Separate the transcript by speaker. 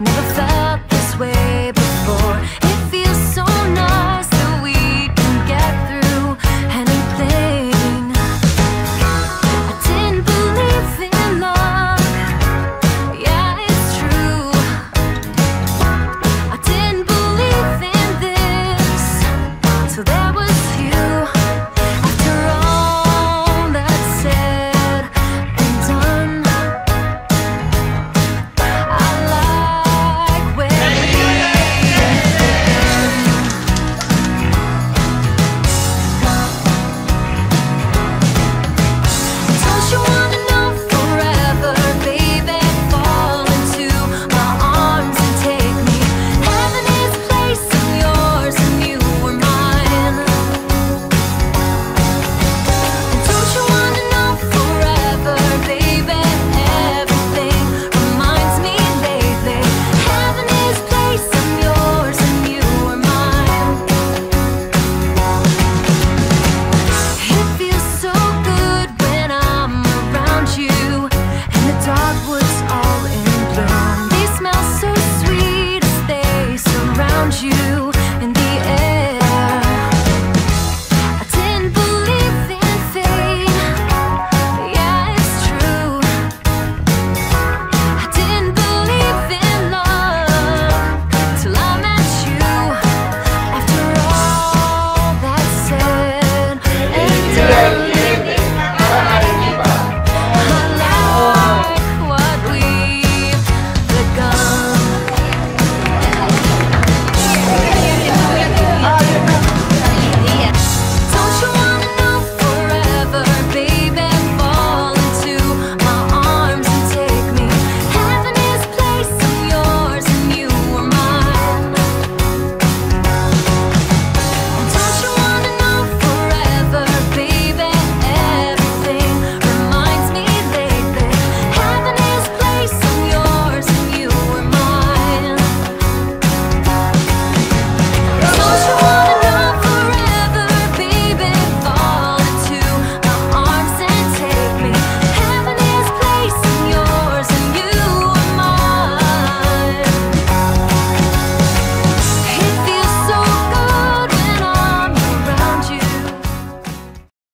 Speaker 1: never felt